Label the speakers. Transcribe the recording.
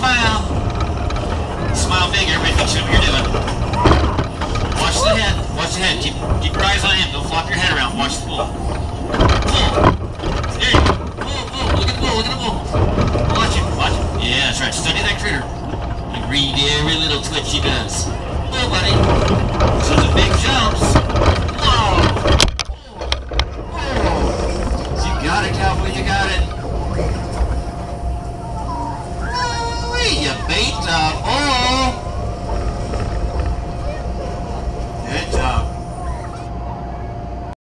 Speaker 1: Smile. Smile big. Everybody show what you're doing. Watch the head. Watch the head. Keep, keep your eyes on him. Don't flop your head around. Watch the bull. Bull. There you go. Bull, bull. Look at the bull. Look at the bull. Watch him. Watch him. Yeah, that's right. Study that critter. And read every little twitch he does. Bull, buddy. So the big jumps. Whoa. Whoa. You got it, cowboy. You got it. you beat. No.